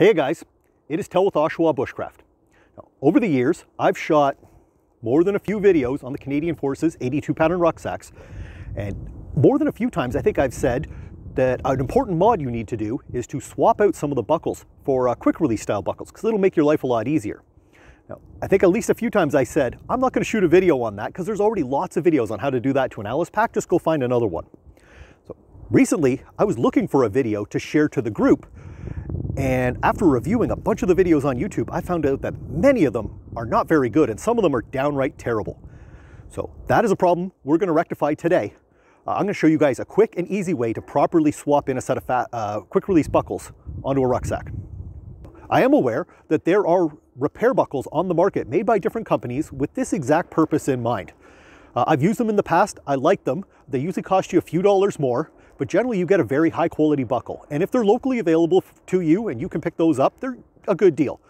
Hey guys, it is Tel with Oshawa Bushcraft. Now, over the years, I've shot more than a few videos on the Canadian Forces 82 pattern rucksacks, and more than a few times I think I've said that an important mod you need to do is to swap out some of the buckles for uh, quick release style buckles, because it'll make your life a lot easier. Now, I think at least a few times I said, I'm not going to shoot a video on that because there's already lots of videos on how to do that to an Alice pack, just go find another one. So recently, I was looking for a video to share to the group and after reviewing a bunch of the videos on YouTube, I found out that many of them are not very good and some of them are downright terrible. So that is a problem we're gonna rectify today. Uh, I'm gonna show you guys a quick and easy way to properly swap in a set of fat, uh, quick release buckles onto a rucksack. I am aware that there are repair buckles on the market made by different companies with this exact purpose in mind. Uh, I've used them in the past, I like them. They usually cost you a few dollars more, but generally you get a very high quality buckle. And if they're locally available to you and you can pick those up, they're a good deal.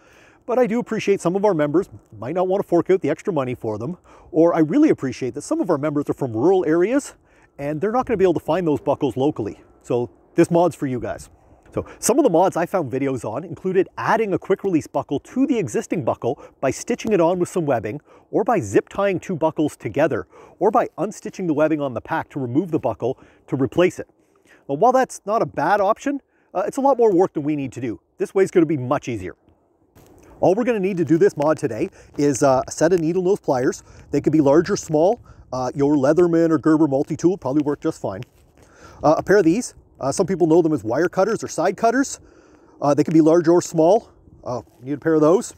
But I do appreciate some of our members might not want to fork out the extra money for them, or I really appreciate that some of our members are from rural areas and they're not going to be able to find those buckles locally. So this mod's for you guys. So some of the mods I found videos on included adding a quick release buckle to the existing buckle by stitching it on with some webbing, or by zip tying two buckles together, or by unstitching the webbing on the pack to remove the buckle to replace it. While that's not a bad option, uh, it's a lot more work than we need to do. This way is going to be much easier. All we're going to need to do this mod today is uh, a set of needle nose pliers. They could be large or small. Uh, your Leatherman or Gerber multi-tool probably work just fine. Uh, a pair of these, uh, some people know them as wire cutters or side cutters. Uh, they can be large or small. Need a pair of those.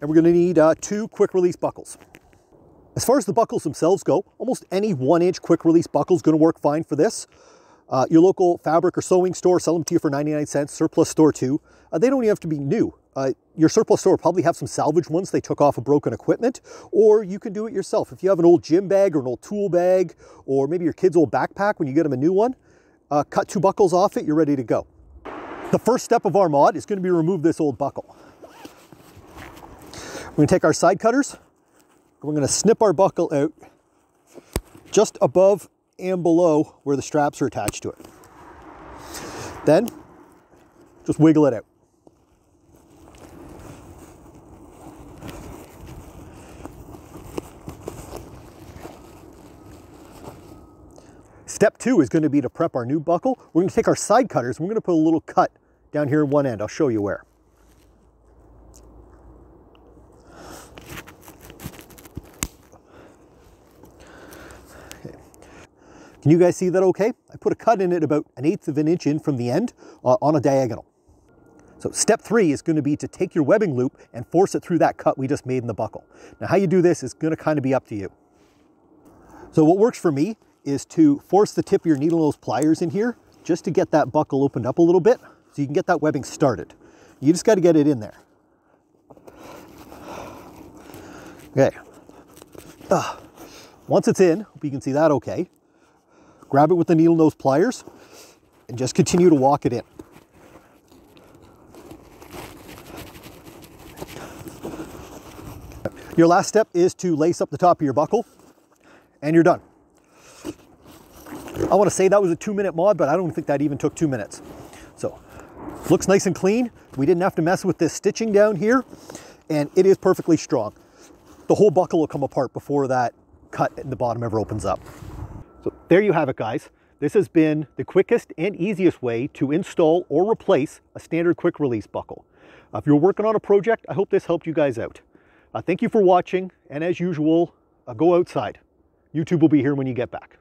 And we're going to need two quick release buckles. As far as the buckles themselves go, almost any one inch quick release buckle is going to work fine for this. Uh, your local fabric or sewing store, sell them to you for 99 cents, surplus store too. Uh, they don't even have to be new. Uh, your surplus store probably have some salvage ones they took off of broken equipment, or you can do it yourself. If you have an old gym bag or an old tool bag, or maybe your kid's old backpack when you get them a new one, uh, cut two buckles off it, you're ready to go. The first step of our mod is going to be remove this old buckle. We're to take our side cutters, we're going to snip our buckle out just above and below where the straps are attached to it. Then just wiggle it out. Step two is going to be to prep our new buckle. We're going to take our side cutters and we're going to put a little cut down here in one end. I'll show you where. Can you guys see that okay? I put a cut in it about an eighth of an inch in from the end uh, on a diagonal. So step three is going to be to take your webbing loop and force it through that cut we just made in the buckle. Now how you do this is going to kind of be up to you. So what works for me is to force the tip of your needle nose pliers in here just to get that buckle opened up a little bit so you can get that webbing started. You just got to get it in there. Okay. Uh, once it's in, hope you can see that okay grab it with the needle nose pliers and just continue to walk it in. Your last step is to lace up the top of your buckle and you're done. I want to say that was a two minute mod, but I don't think that even took two minutes. So looks nice and clean. We didn't have to mess with this stitching down here and it is perfectly strong. The whole buckle will come apart before that cut in the bottom ever opens up. So there you have it guys. This has been the quickest and easiest way to install or replace a standard quick release buckle. Uh, if you're working on a project, I hope this helped you guys out. Uh, thank you for watching, and as usual, uh, go outside. YouTube will be here when you get back.